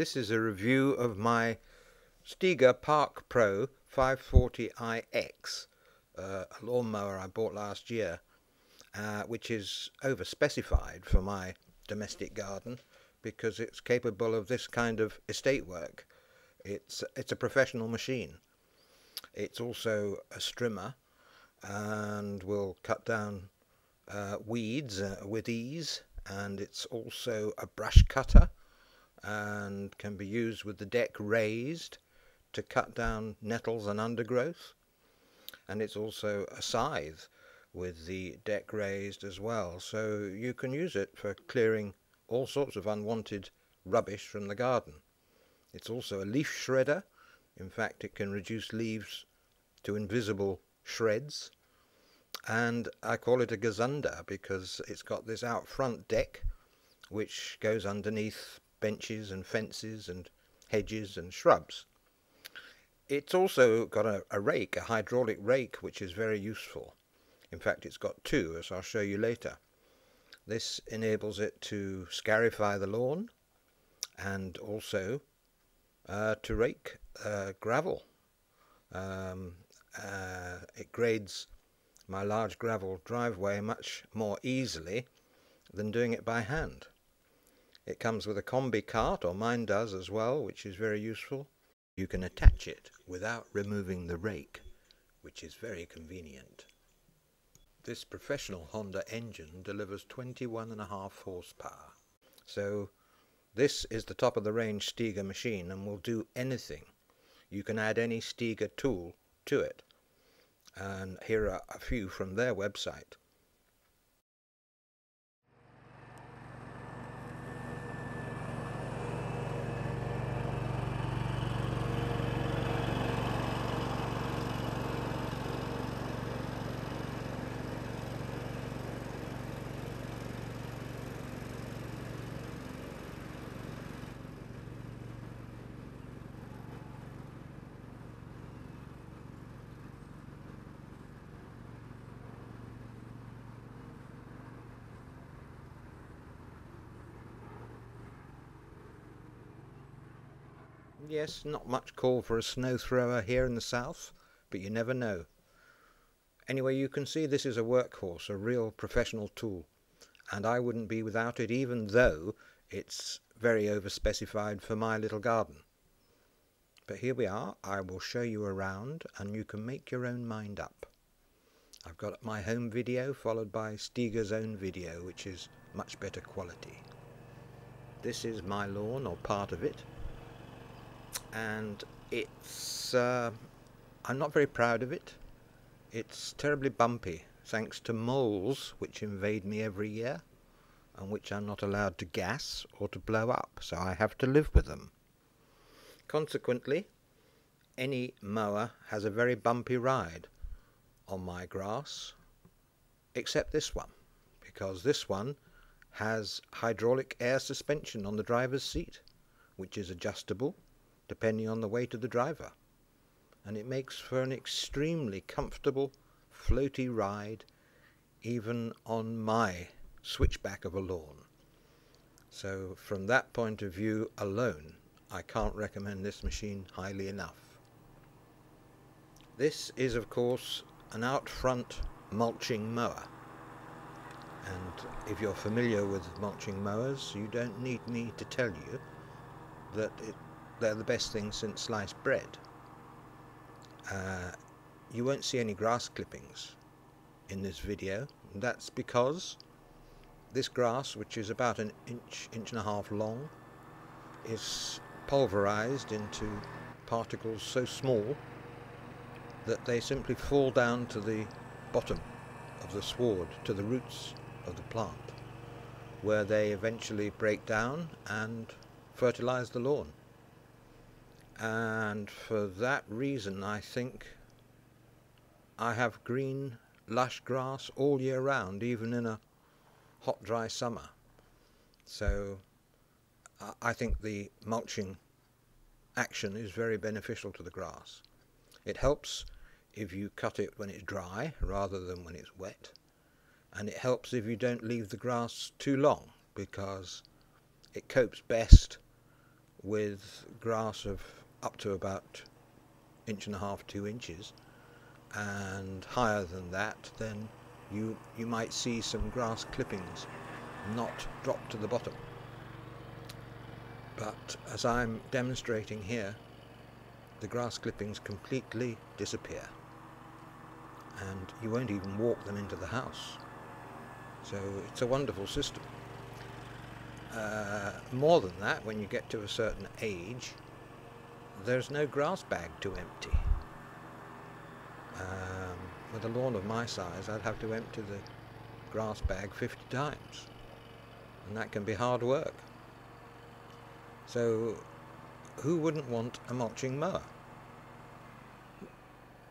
This is a review of my Stiga Park Pro 540iX, uh, a lawnmower I bought last year, uh, which is over specified for my domestic garden because it's capable of this kind of estate work. It's, it's a professional machine. It's also a strimmer and will cut down uh, weeds uh, with ease and it's also a brush cutter and can be used with the deck raised to cut down nettles and undergrowth. And it's also a scythe with the deck raised as well. So you can use it for clearing all sorts of unwanted rubbish from the garden. It's also a leaf shredder. In fact it can reduce leaves to invisible shreds. And I call it a gazunder because it's got this out front deck which goes underneath benches and fences and hedges and shrubs. It's also got a, a, rake, a hydraulic rake, which is very useful. In fact, it's got two, as I'll show you later. This enables it to scarify the lawn and also uh, to rake uh, gravel. Um, uh, it grades my large gravel driveway much more easily than doing it by hand. It comes with a combi cart, or mine does as well, which is very useful. You can attach it without removing the rake, which is very convenient. This professional Honda engine delivers 21.5 horsepower. So this is the top of the range Stiga machine and will do anything. You can add any Stiga tool to it. And here are a few from their website. Yes, not much call for a snow thrower here in the south, but you never know. Anyway, you can see this is a workhorse, a real professional tool, and I wouldn't be without it even though it's very overspecified for my little garden. But here we are, I will show you around and you can make your own mind up. I've got my home video followed by Stiga's own video which is much better quality. This is my lawn or part of it and it's uh, I'm not very proud of it. It's terribly bumpy thanks to moles which invade me every year and which I'm not allowed to gas or to blow up, so I have to live with them. Consequently, any mower has a very bumpy ride on my grass, except this one, because this one has hydraulic air suspension on the driver's seat, which is adjustable depending on the weight of the driver. And it makes for an extremely comfortable, floaty ride, even on my switchback of a lawn. So from that point of view alone, I can't recommend this machine highly enough. This is of course an out front mulching mower. And if you're familiar with mulching mowers, you don't need me to tell you that it they're the best thing since sliced bread. Uh, you won't see any grass clippings in this video. That's because this grass, which is about an inch, inch and a half long, is pulverized into particles so small that they simply fall down to the bottom of the sward, to the roots of the plant, where they eventually break down and fertilize the lawn and for that reason I think I have green lush grass all year round even in a hot dry summer. So I think the mulching action is very beneficial to the grass. It helps if you cut it when it's dry rather than when it's wet. And it helps if you don't leave the grass too long because it copes best with grass of up to about inch and a half, two inches, and higher than that, then you you might see some grass clippings not drop to the bottom. But as I'm demonstrating here, the grass clippings completely disappear and you won't even walk them into the house. So it's a wonderful system. Uh, more than that, when you get to a certain age, there's no grass bag to empty. Um, with a lawn of my size, I'd have to empty the grass bag 50 times. And that can be hard work. So, who wouldn't want a mulching mower?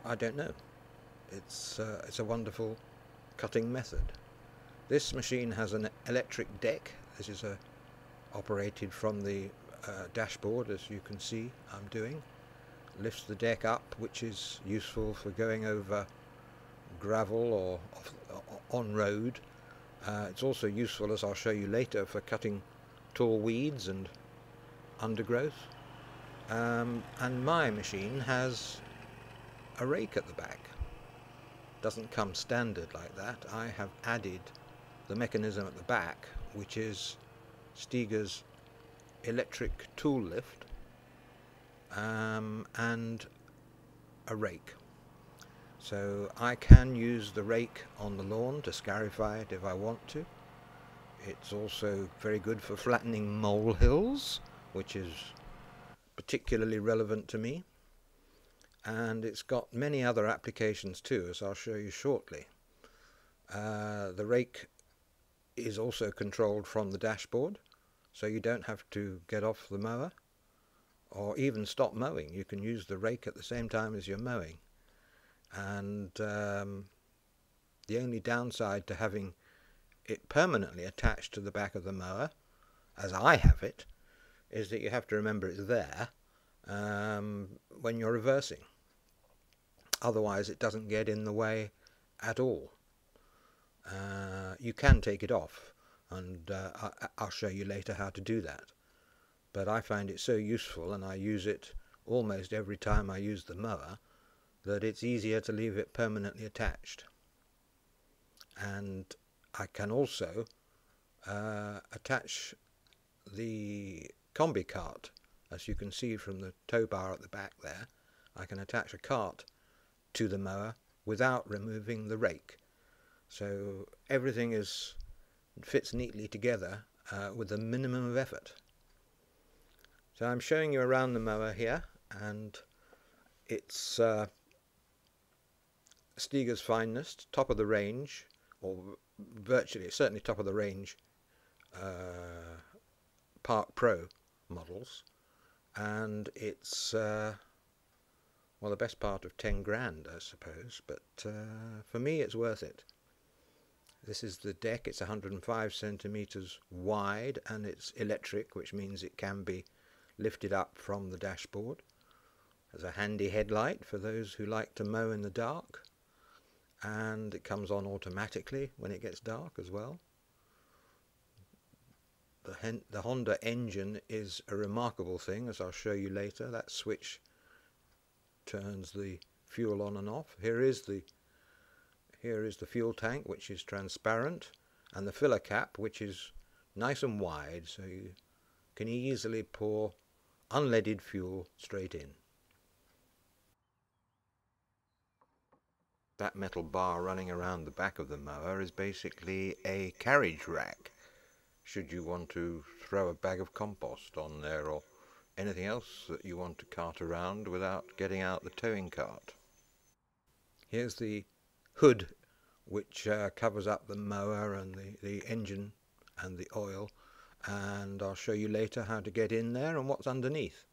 I don't know. It's, uh, it's a wonderful cutting method. This machine has an electric deck. This is a, operated from the uh, dashboard as you can see I'm doing. Lifts the deck up which is useful for going over gravel or off, on road. Uh, it's also useful as I'll show you later for cutting tall weeds and undergrowth. Um, and my machine has a rake at the back doesn't come standard like that. I have added the mechanism at the back, which is Stiga's electric tool lift um, and a rake. So I can use the rake on the lawn to scarify it if I want to. It's also very good for flattening molehills, which is particularly relevant to me and it's got many other applications too as I'll show you shortly. Uh, the rake is also controlled from the dashboard so you don't have to get off the mower or even stop mowing. You can use the rake at the same time as you're mowing and um, the only downside to having it permanently attached to the back of the mower as I have it is that you have to remember it's there um, when you're reversing. Otherwise it doesn't get in the way at all. Uh, you can take it off and uh, I, will show you later how to do that. But I find it so useful and I use it almost every time I use the mower that it's easier to leave it permanently attached. And I can also uh, attach the combi cart as you can see from the tow bar at the back there I can attach a cart to the mower without removing the rake so everything is fits neatly together uh, with a minimum of effort. So I'm showing you around the mower here and it's uh, Stiga's finest top of the range or virtually certainly top of the range uh, Park Pro models. And it's uh, well the best part of 10 grand I suppose but uh, for me it's worth it this is the deck it's 105 centimeters wide and it's electric which means it can be lifted up from the dashboard there's a handy headlight for those who like to mow in the dark and it comes on automatically when it gets dark as well the, the Honda engine is a remarkable thing, as I'll show you later. That switch turns the fuel on and off. Here is the here is the fuel tank, which is transparent, and the filler cap, which is nice and wide, so you can easily pour unleaded fuel straight in. That metal bar running around the back of the mower is basically a carriage rack should you want to throw a bag of compost on there or anything else that you want to cart around without getting out the towing cart. Here's the hood which uh, covers up the mower and the, the engine and the oil and I'll show you later how to get in there and what's underneath.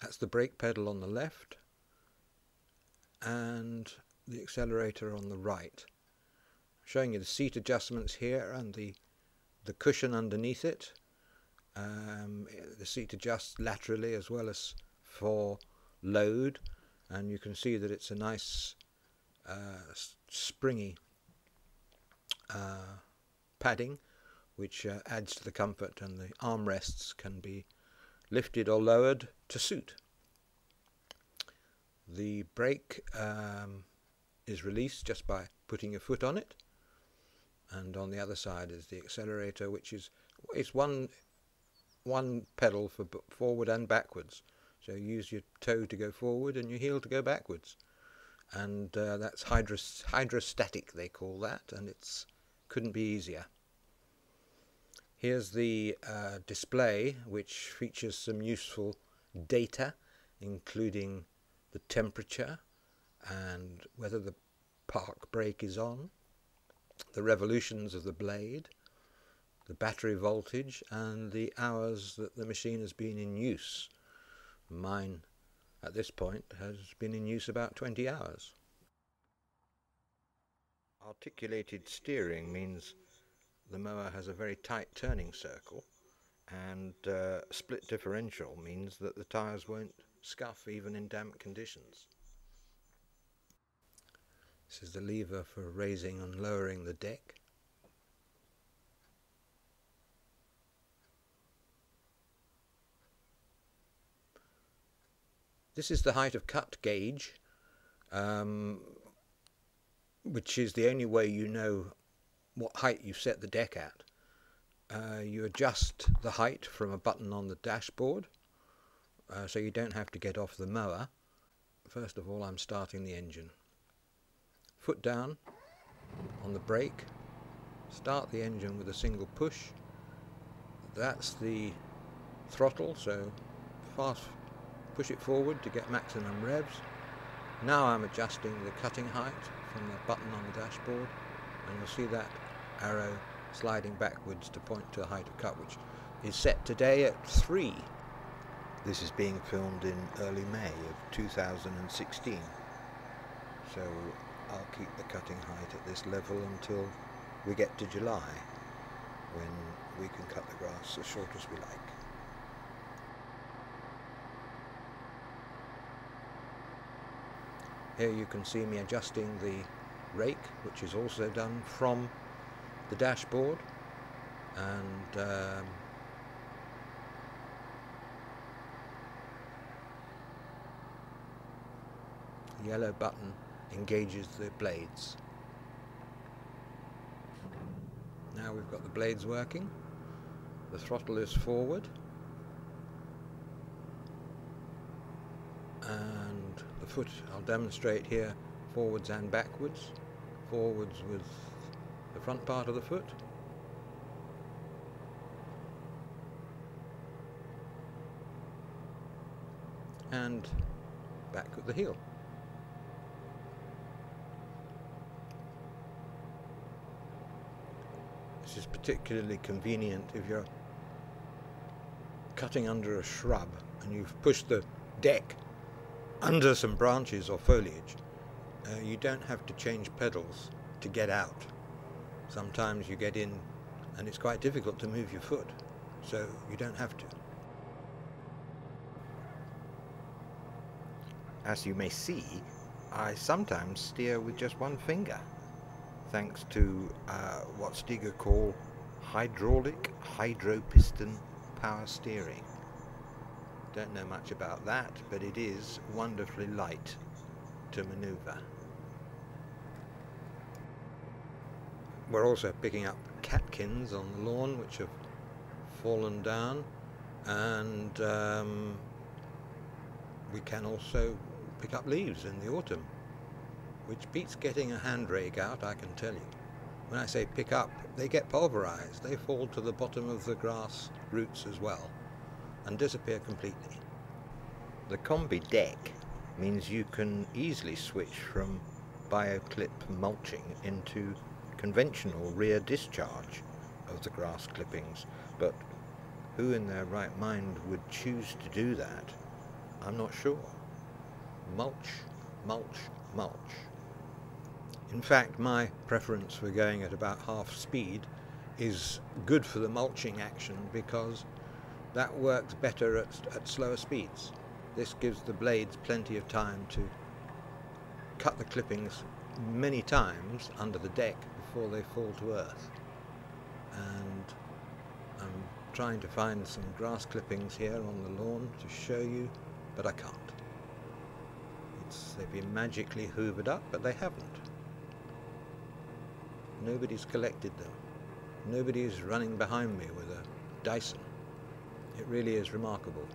That's the brake pedal on the left and the accelerator on the right. Showing you the seat adjustments here and the the cushion underneath it. Um, the seat adjusts laterally as well as for load and you can see that it's a nice uh, springy uh, padding which uh, adds to the comfort and the armrests can be lifted or lowered to suit. The brake um, is released just by putting your foot on it and on the other side is the accelerator which is it's one one pedal for forward and backwards. So you use your toe to go forward and your heel to go backwards. And uh, that's hydros hydrostatic they call that and it's couldn't be easier. Here's the uh, display which features some useful data including the temperature and whether the park brake is on the revolutions of the blade, the battery voltage, and the hours that the machine has been in use. Mine, at this point, has been in use about 20 hours. Articulated steering means the mower has a very tight turning circle and uh, split differential means that the tyres won't scuff even in damp conditions. This is the lever for raising and lowering the deck. This is the height of cut gauge, um, which is the only way you know what height you've set the deck at. Uh, you adjust the height from a button on the dashboard, uh, so you don't have to get off the mower. First of all, I'm starting the engine foot down on the brake, start the engine with a single push. That's the throttle, so fast push it forward to get maximum revs. Now I'm adjusting the cutting height from the button on the dashboard and you'll see that arrow sliding backwards to point to the height of cut which is set today at 3. This is being filmed in early May of 2016 so I'll keep the cutting height at this level until we get to July when we can cut the grass as short as we like. Here you can see me adjusting the rake which is also done from the dashboard and um, yellow button engages the blades. Now we've got the blades working. The throttle is forward. And the foot, I'll demonstrate here, forwards and backwards. Forwards with the front part of the foot. And back with the heel. This is particularly convenient if you're cutting under a shrub and you've pushed the deck under some branches or foliage. Uh, you don't have to change pedals to get out. Sometimes you get in and it's quite difficult to move your foot, so you don't have to. As you may see, I sometimes steer with just one finger thanks to uh, what Stiga call hydraulic hydropiston power steering. Don't know much about that, but it is wonderfully light to maneuver. We're also picking up catkins on the lawn which have fallen down and um, we can also pick up leaves in the autumn which beats getting a hand rake out, I can tell you. When I say pick up, they get pulverized. They fall to the bottom of the grass roots as well and disappear completely. The combi deck means you can easily switch from bioclip mulching into conventional rear discharge of the grass clippings, but who in their right mind would choose to do that? I'm not sure. Mulch, mulch, mulch. In fact, my preference for going at about half speed is good for the mulching action because that works better at, at slower speeds. This gives the blades plenty of time to cut the clippings many times under the deck before they fall to earth. and I'm trying to find some grass clippings here on the lawn to show you, but I can't. It's, they've been magically hoovered up, but they haven't. Nobody's collected them. Nobody's running behind me with a Dyson. It really is remarkable.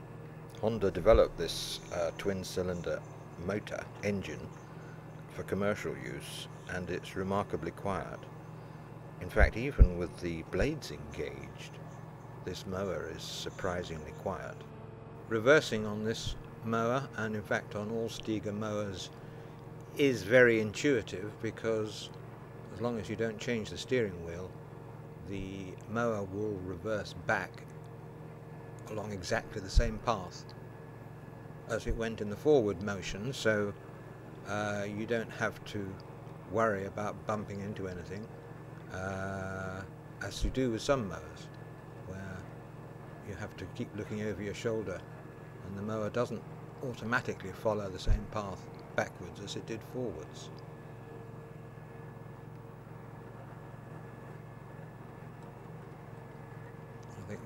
Honda developed this uh, twin cylinder motor engine for commercial use and it's remarkably quiet. In fact, even with the blades engaged, this mower is surprisingly quiet. Reversing on this mower, and in fact on all Stiga mowers, is very intuitive because as long as you don't change the steering wheel, the mower will reverse back along exactly the same path as it went in the forward motion, so uh, you don't have to worry about bumping into anything, uh, as you do with some mowers, where you have to keep looking over your shoulder, and the mower doesn't automatically follow the same path backwards as it did forwards.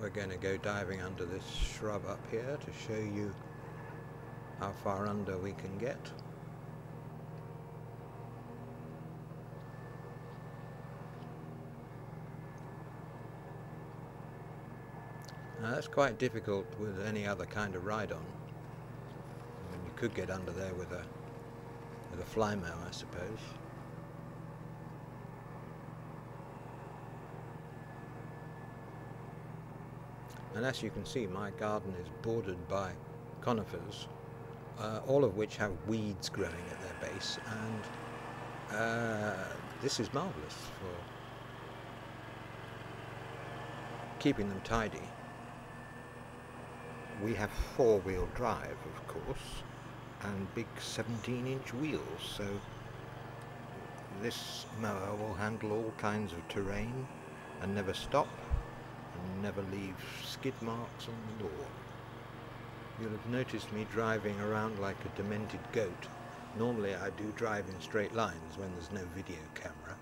We're going to go diving under this shrub up here to show you how far under we can get. Now that's quite difficult with any other kind of ride-on. I mean, you could get under there with a with a Flymo, I suppose. And as you can see, my garden is bordered by conifers, uh, all of which have weeds growing at their base, and uh, this is marvellous for keeping them tidy. We have four-wheel drive, of course, and big 17-inch wheels, so this mower will handle all kinds of terrain and never stop never leave skid marks on the lawn. You'll have noticed me driving around like a demented goat. Normally I do drive in straight lines when there's no video camera,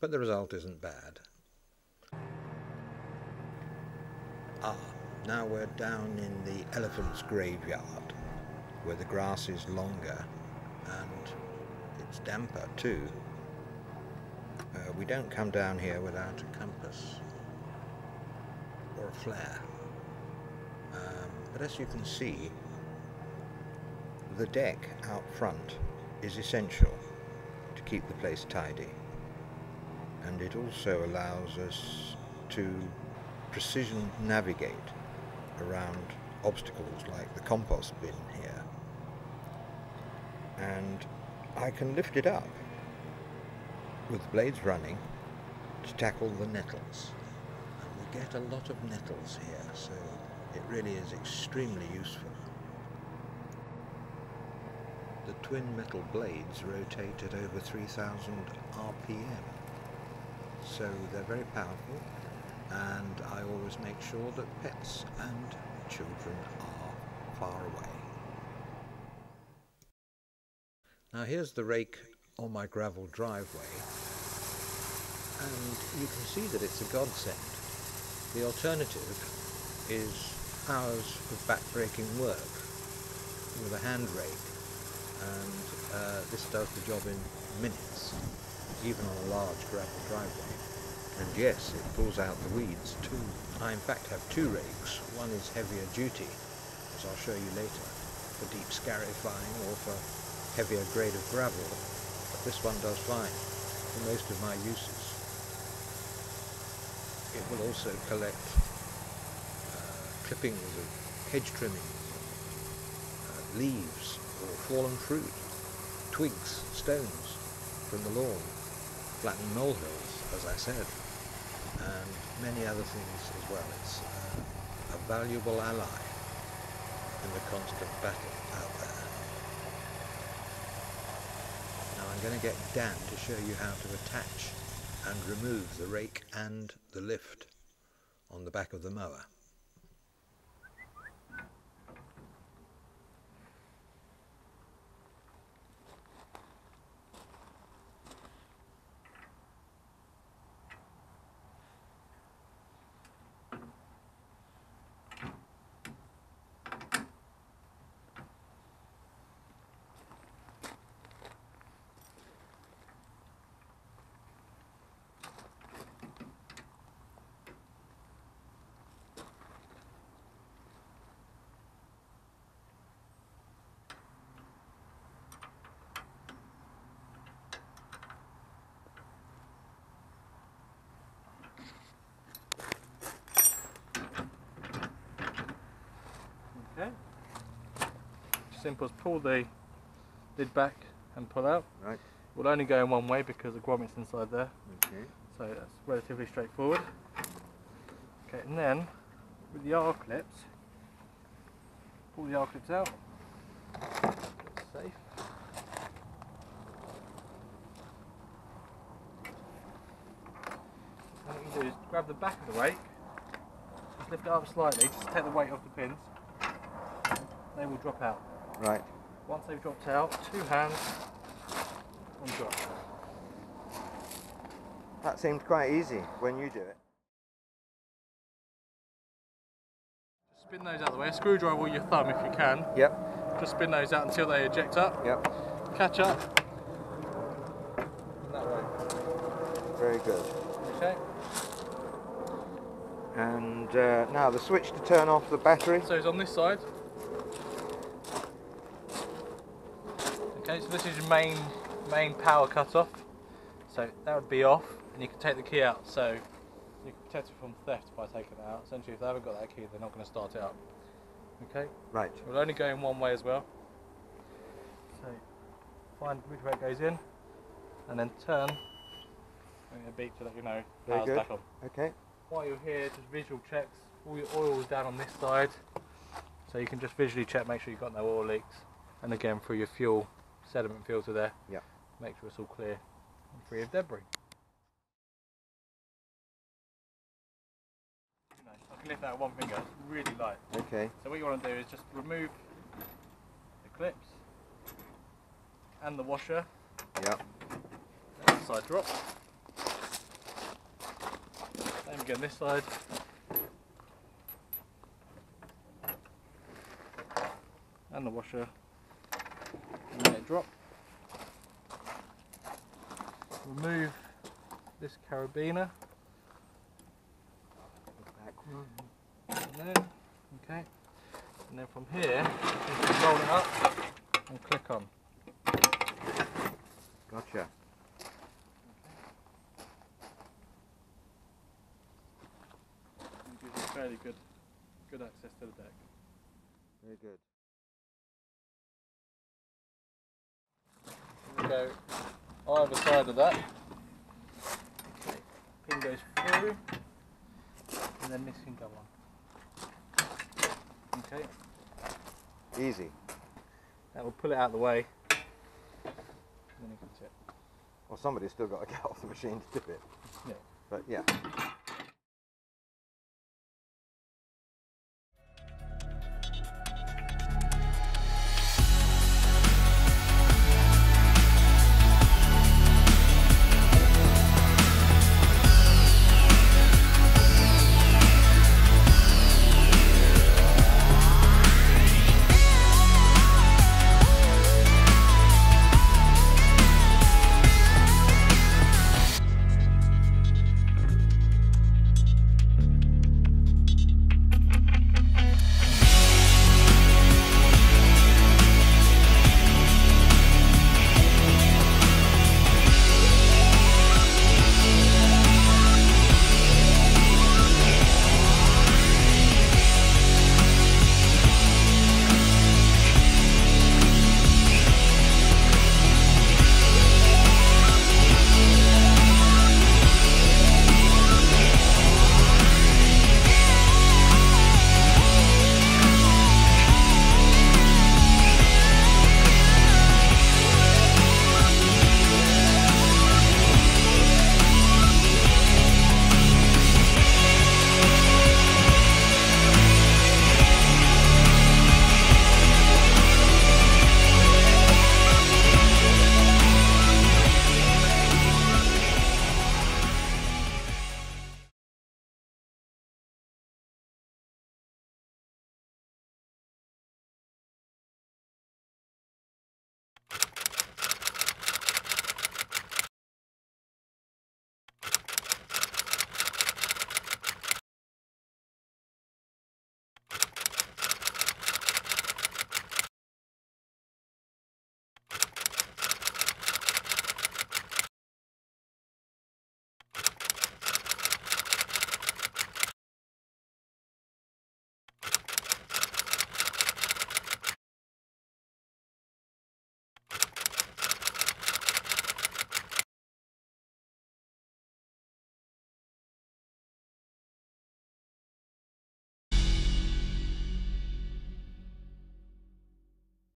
but the result isn't bad. Ah, now we're down in the elephant's graveyard, where the grass is longer and it's damper too. Uh, we don't come down here without a compass flare. Um, but as you can see, the deck out front is essential to keep the place tidy. And it also allows us to precision navigate around obstacles like the compost bin here. And I can lift it up with blades running to tackle the nettles get a lot of nettles here, so it really is extremely useful. The twin metal blades rotate at over 3000 RPM, so they're very powerful, and I always make sure that pets and children are far away. Now here's the rake on my gravel driveway, and you can see that it's a godsend the alternative is hours of back-breaking work with a hand rake and uh, this does the job in minutes, even on a large gravel driveway. And yes, it pulls out the weeds too. I in fact have two rakes. One is heavier duty, as I'll show you later, for deep scarifying or for heavier grade of gravel, but this one does fine for most of my uses it will also collect uh, clippings of hedge trimmings, uh, leaves or fallen fruit, twigs, stones from the lawn, flattened molehills, as I said, and many other things as well. It's uh, a valuable ally in the constant battle out there. Now I'm going to get Dan to show you how to attach and remove the rake and the lift on the back of the mower. Simple as pull the lid back and pull out. Right. We'll only go in one way because the grommet's inside there, Okay. so that's relatively straightforward. Okay, and then with the R clips, pull the R clips out. Safe. And what you do is grab the back of the rake, just lift it up slightly, just take the weight off the pins. They will drop out. Right. Once they've dropped out, two hands on drop. That seemed quite easy when you do it. Just spin those out of the way. A screwdriver or your thumb if you can. Yep. Just spin those out until they eject up. Yep. Catch up. That way. Very good. Okay. And uh, now the switch to turn off the battery. So it's on this side. Okay, so this is your main main power cut off. So that would be off, and you can take the key out. So you can protect it from theft by taking it out. Essentially, if they haven't got that key, they're not going to start it up. Okay. Right. We'll only go in one way as well. So find which way it goes in, and then turn. And a beep to let you know Very power's good. back on. Okay. While you're here, just visual checks. All your oil's down on this side, so you can just visually check, make sure you've got no oil leaks. And again, for your fuel sediment filter there, Yeah. make sure it's all clear and free of debris. You know, I can lift that one finger. It's really light. Okay. So what you want to do is just remove the clips and the washer. Yeah. Let side drop. Same again this side. And the washer. And let it drop. Remove this carabiner. And then, okay. And then from here, you can roll it up and click on. Gotcha. And gives you fairly good, good access to the deck. Very good. Go either side of that. Okay. Pin goes through, and then this can go on. Okay. Easy. That will pull it out of the way. And then you can sit. Well, somebody's still got to get off the machine to do it. Yeah. But yeah.